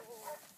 Oh,